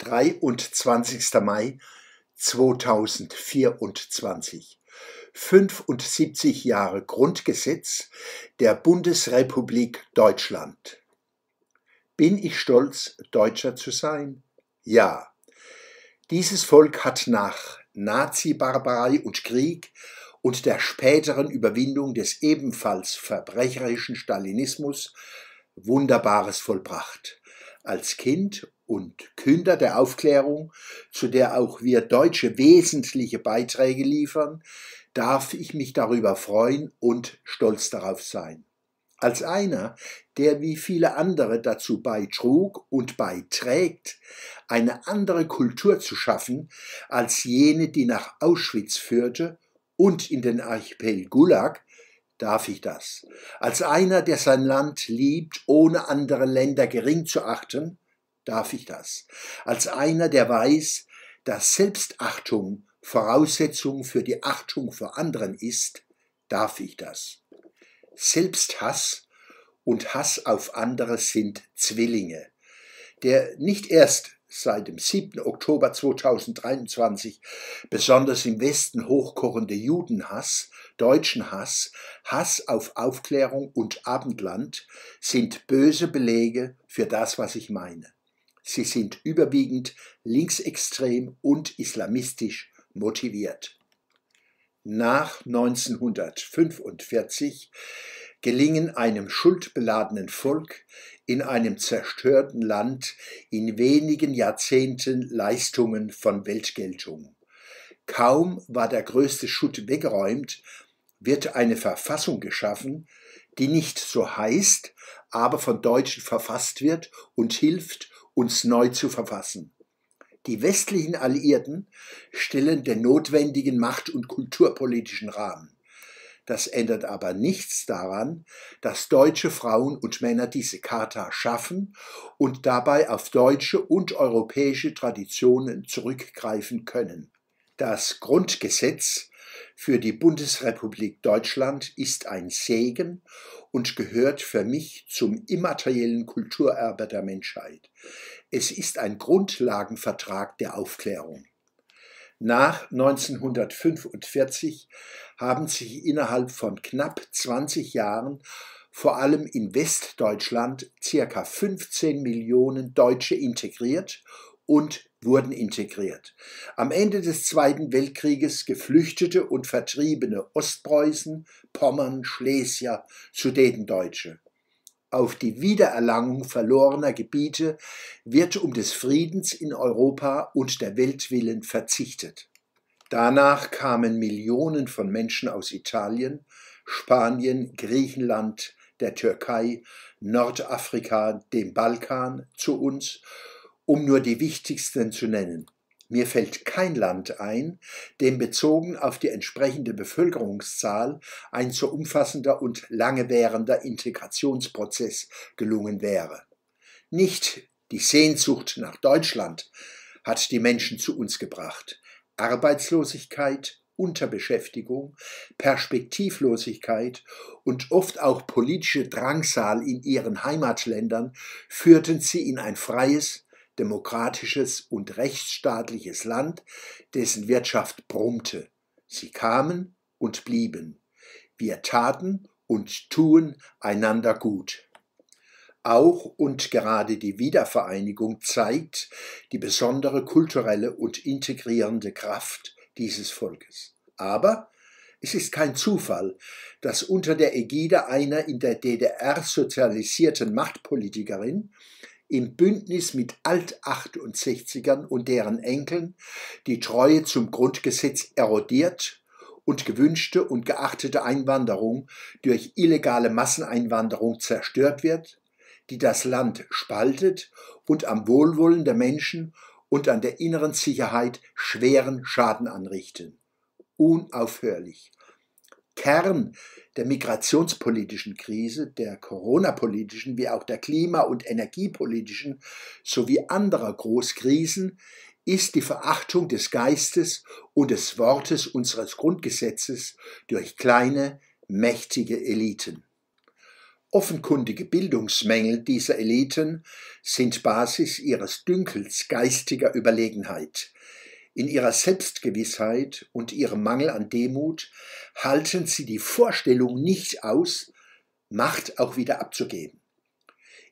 23. Mai 2024. 75 Jahre Grundgesetz der Bundesrepublik Deutschland. Bin ich stolz, Deutscher zu sein? Ja. Dieses Volk hat nach Nazi-Barbarei und Krieg und der späteren Überwindung des ebenfalls verbrecherischen Stalinismus Wunderbares vollbracht. Als Kind und Künder der Aufklärung, zu der auch wir Deutsche wesentliche Beiträge liefern, darf ich mich darüber freuen und stolz darauf sein. Als einer, der wie viele andere dazu beitrug und beiträgt, eine andere Kultur zu schaffen als jene, die nach Auschwitz führte und in den Archipel Gulag, darf ich das. Als einer, der sein Land liebt, ohne andere Länder gering zu achten, darf ich das. Als einer, der weiß, dass Selbstachtung Voraussetzung für die Achtung vor anderen ist, darf ich das. Selbsthass und Hass auf andere sind Zwillinge. Der nicht erst seit dem 7. Oktober 2023 besonders im Westen hochkochende Judenhass, Deutschenhass, Hass auf Aufklärung und Abendland sind böse Belege für das, was ich meine. Sie sind überwiegend linksextrem und islamistisch motiviert. Nach 1945 gelingen einem schuldbeladenen Volk in einem zerstörten Land in wenigen Jahrzehnten Leistungen von Weltgeltung. Kaum war der größte Schutt weggeräumt, wird eine Verfassung geschaffen, die nicht so heißt, aber von Deutschen verfasst wird und hilft, uns neu zu verfassen. Die westlichen Alliierten stellen den notwendigen macht- und kulturpolitischen Rahmen. Das ändert aber nichts daran, dass deutsche Frauen und Männer diese Charta schaffen und dabei auf deutsche und europäische Traditionen zurückgreifen können. Das Grundgesetz für die Bundesrepublik Deutschland ist ein Segen und gehört für mich zum immateriellen Kulturerbe der Menschheit. Es ist ein Grundlagenvertrag der Aufklärung. Nach 1945 haben sich innerhalb von knapp 20 Jahren vor allem in Westdeutschland circa 15 Millionen Deutsche integriert und wurden integriert. Am Ende des Zweiten Weltkrieges geflüchtete und vertriebene Ostpreußen, Pommern, Schlesier, Sudetendeutsche. Auf die Wiedererlangung verlorener Gebiete wird um des Friedens in Europa und der Welt willen verzichtet. Danach kamen Millionen von Menschen aus Italien, Spanien, Griechenland, der Türkei, Nordafrika, dem Balkan zu uns, um nur die wichtigsten zu nennen. Mir fällt kein Land ein, dem bezogen auf die entsprechende Bevölkerungszahl ein so umfassender und lange währender Integrationsprozess gelungen wäre. Nicht die Sehnsucht nach Deutschland hat die Menschen zu uns gebracht. Arbeitslosigkeit, Unterbeschäftigung, Perspektivlosigkeit und oft auch politische Drangsal in ihren Heimatländern führten sie in ein freies, demokratisches und rechtsstaatliches Land, dessen Wirtschaft brummte. Sie kamen und blieben. Wir taten und tun einander gut. Auch und gerade die Wiedervereinigung zeigt die besondere kulturelle und integrierende Kraft dieses Volkes. Aber es ist kein Zufall, dass unter der Ägide einer in der DDR sozialisierten Machtpolitikerin im Bündnis mit Alt-68ern und deren Enkeln die Treue zum Grundgesetz erodiert und gewünschte und geachtete Einwanderung durch illegale Masseneinwanderung zerstört wird, die das Land spaltet und am Wohlwollen der Menschen und an der inneren Sicherheit schweren Schaden anrichten. Unaufhörlich. Kern der migrationspolitischen Krise, der Corona-politischen wie auch der klima- und energiepolitischen sowie anderer Großkrisen ist die Verachtung des Geistes und des Wortes unseres Grundgesetzes durch kleine, mächtige Eliten. Offenkundige Bildungsmängel dieser Eliten sind Basis ihres Dünkels geistiger Überlegenheit. In ihrer Selbstgewissheit und ihrem Mangel an Demut halten sie die Vorstellung nicht aus, Macht auch wieder abzugeben.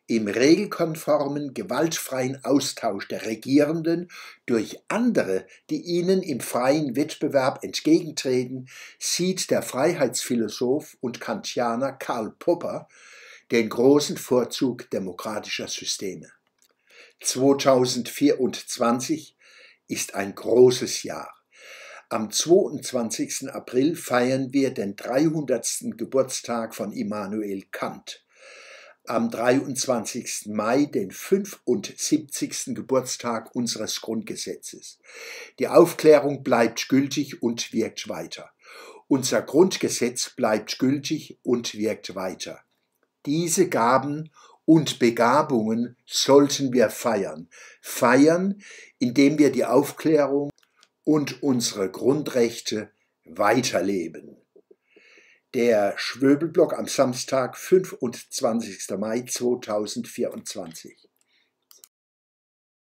Im regelkonformen, gewaltfreien Austausch der Regierenden durch andere, die ihnen im freien Wettbewerb entgegentreten, sieht der Freiheitsphilosoph und Kantianer Karl Popper den großen Vorzug demokratischer Systeme. 2024 ist ein großes Jahr. Am 22. April feiern wir den 300. Geburtstag von Immanuel Kant. Am 23. Mai den 75. Geburtstag unseres Grundgesetzes. Die Aufklärung bleibt gültig und wirkt weiter. Unser Grundgesetz bleibt gültig und wirkt weiter. Diese Gaben und Begabungen sollten wir feiern. Feiern, indem wir die Aufklärung und unsere Grundrechte weiterleben. Der Schwöbelblock am Samstag, 25. Mai 2024.